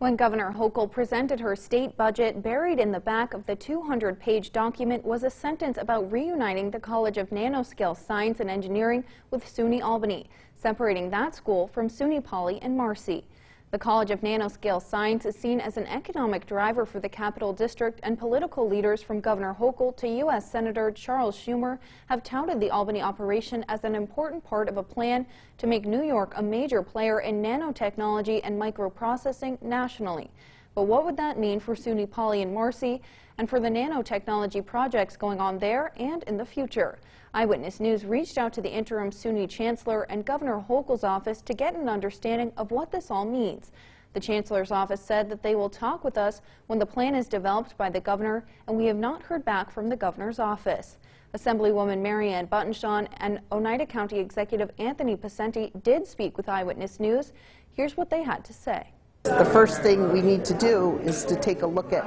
When Governor Hochul presented her state budget, buried in the back of the 200-page document was a sentence about reuniting the College of Nanoscale Science and Engineering with SUNY Albany, separating that school from SUNY Poly and Marcy. The College of Nanoscale Science is seen as an economic driver for the Capital District, and political leaders from Governor Hochul to U.S. Senator Charles Schumer have touted the Albany operation as an important part of a plan to make New York a major player in nanotechnology and microprocessing nationally. But what would that mean for SUNY Poly and Marcy and for the nanotechnology projects going on there and in the future? Eyewitness News reached out to the interim SUNY Chancellor and Governor Hochul's office to get an understanding of what this all means. The Chancellor's office said that they will talk with us when the plan is developed by the Governor, and we have not heard back from the Governor's office. Assemblywoman Marianne Buttenschon and Oneida County Executive Anthony Picente did speak with Eyewitness News. Here's what they had to say. The first thing we need to do is to take a look at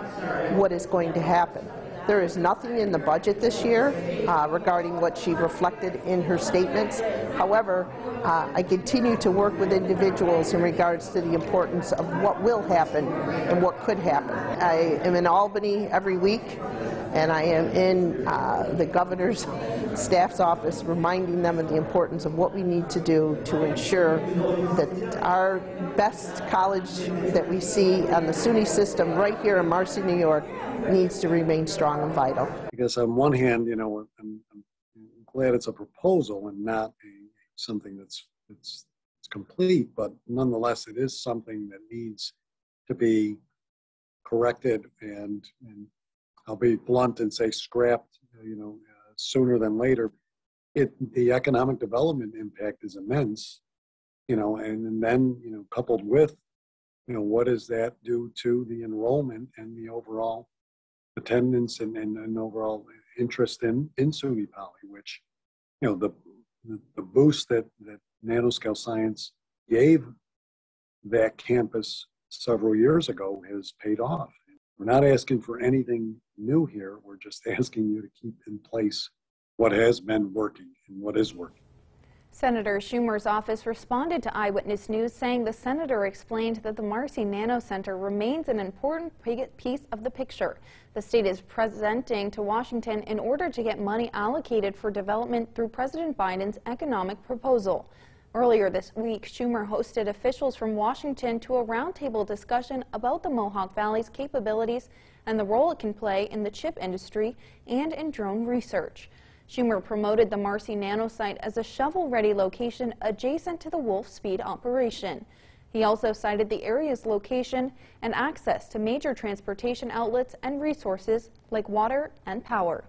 what is going to happen. There is nothing in the budget this year uh, regarding what she reflected in her statements. However, uh, I continue to work with individuals in regards to the importance of what will happen and what could happen. I am in Albany every week, and I am in uh, the governor's staff's office reminding them of the importance of what we need to do to ensure that our best college that we see on the SUNY system right here in Marcy, New York, needs to remain strong and vital. Because on one hand, you know, I'm, I'm glad it's a proposal and not a, something that's it's, it's complete, but nonetheless, it is something that needs to be corrected and, and I'll be blunt and say scrapped, you know, uh, sooner than later. It the economic development impact is immense, you know, and, and then you know coupled with, you know, what does that do to the enrollment and the overall attendance and, and, and overall interest in, in SUNY Poly, which, you know, the, the, the boost that, that nanoscale science gave that campus several years ago has paid off. We're not asking for anything new here. We're just asking you to keep in place what has been working and what is working. Senator Schumer's office responded to Eyewitness News, saying the senator explained that the Marcy Nano Center remains an important piece of the picture. The state is presenting to Washington in order to get money allocated for development through President Biden's economic proposal. Earlier this week, Schumer hosted officials from Washington to a roundtable discussion about the Mohawk Valley's capabilities and the role it can play in the chip industry and in drone research. Schumer promoted the Marcy Nano site as a shovel-ready location adjacent to the Wolfspeed operation. He also cited the area's location and access to major transportation outlets and resources like water and power.